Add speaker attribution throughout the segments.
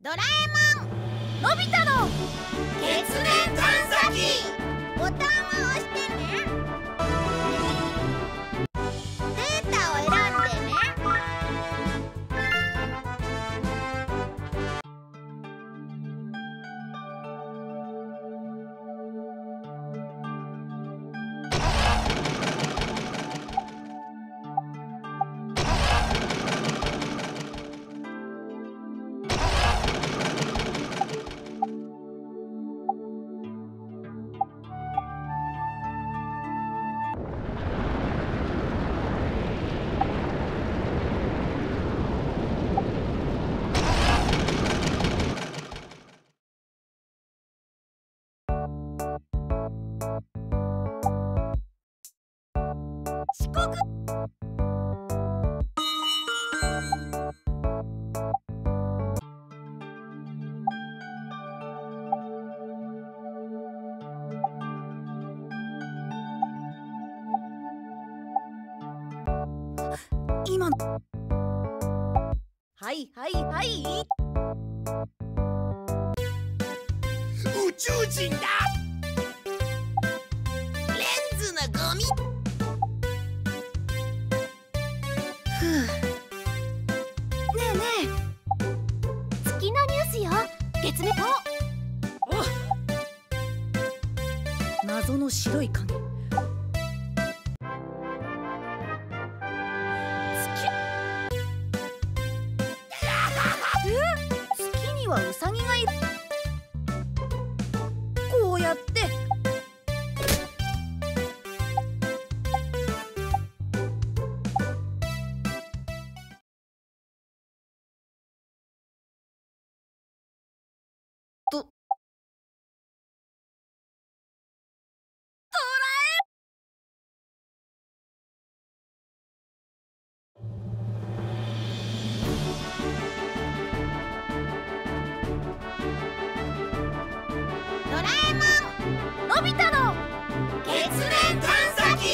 Speaker 1: ドラえもん。のび太の月面遅刻
Speaker 2: 今はいはいはい。
Speaker 3: 宇宙人だ。
Speaker 2: 月面謎の白い影。
Speaker 1: ラえもんのび太の月面探査機。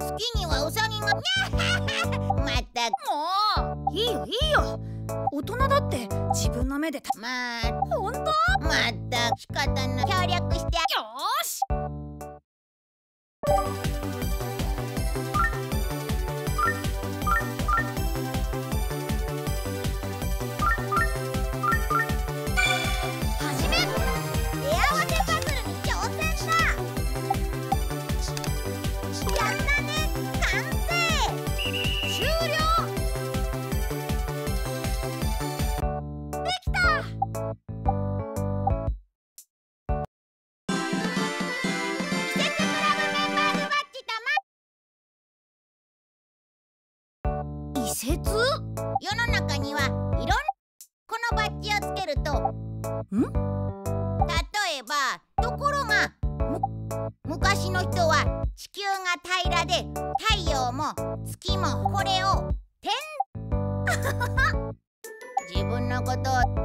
Speaker 1: 月にはウサギがまったく。
Speaker 2: もう。いいよいいよ。大人だって自分の目でた
Speaker 1: まあ。
Speaker 2: 本当？よ
Speaker 1: まったく。仕方ない。協力して。
Speaker 2: ーし
Speaker 1: 世の中にはいろんなこのバッジをつけると。
Speaker 2: ん？
Speaker 1: 例えばところが昔の人は地球が平らで太陽も月もこれを天。自分のことを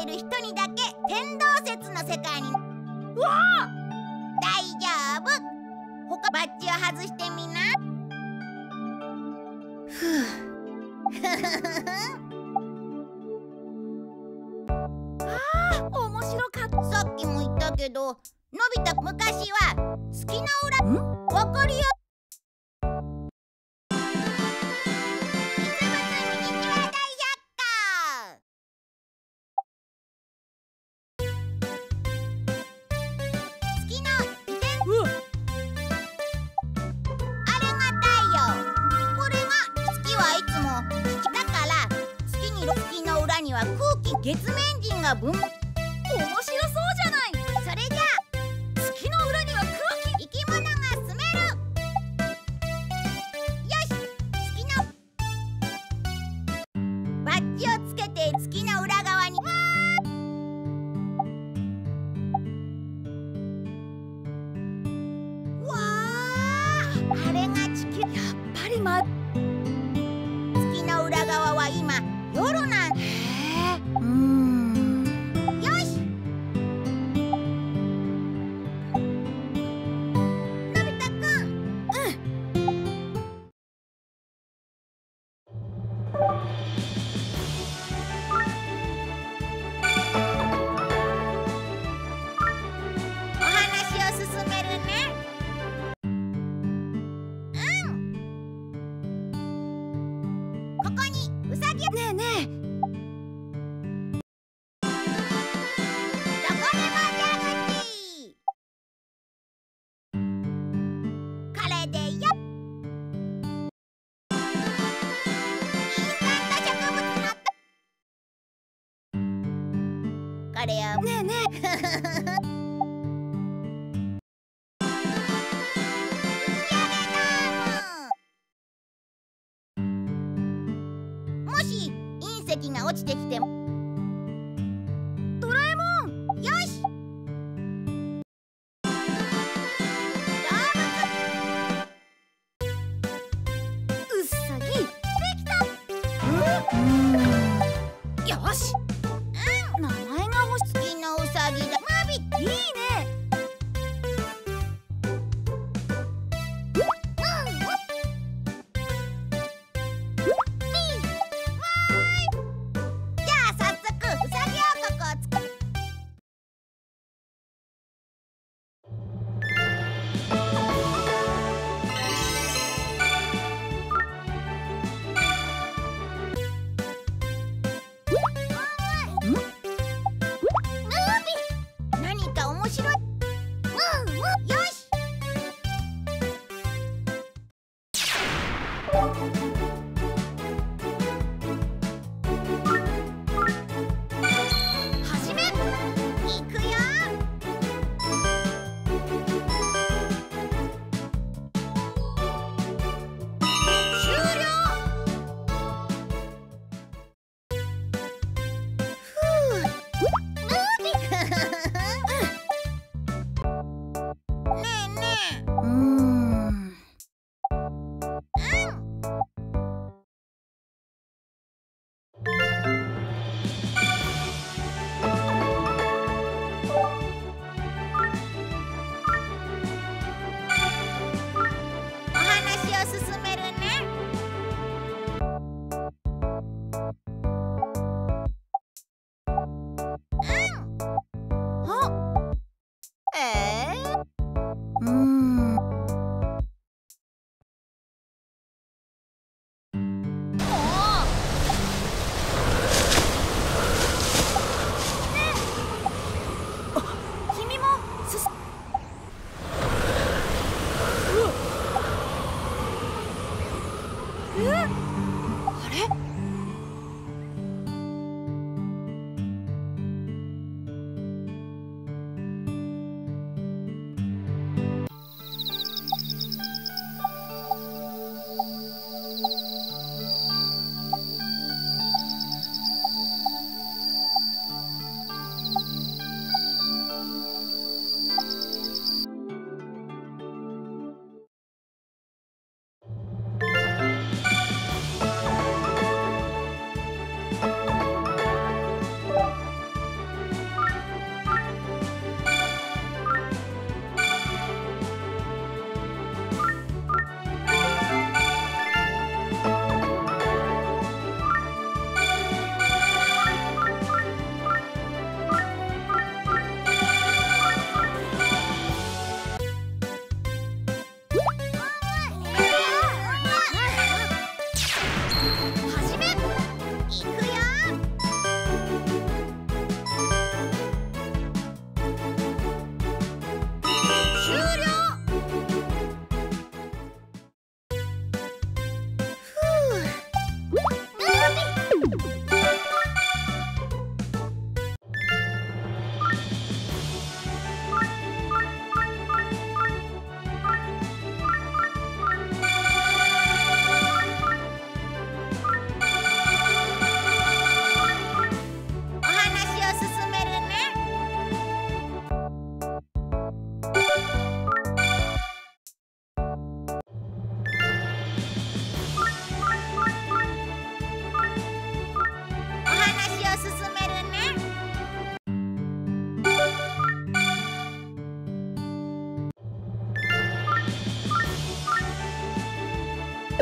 Speaker 1: ている人にだけ天動説の世界に。わあ！大丈夫。他バッジを外してみな。
Speaker 2: 面白かった。
Speaker 1: さっきも言ったけどのび太昔は月の裏
Speaker 2: ん？
Speaker 1: わかりや実月面人が分
Speaker 2: 面白そう。
Speaker 1: もれい
Speaker 2: ねえねえ。
Speaker 1: もし隕石が落ちてきても。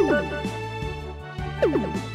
Speaker 1: Thank
Speaker 2: you.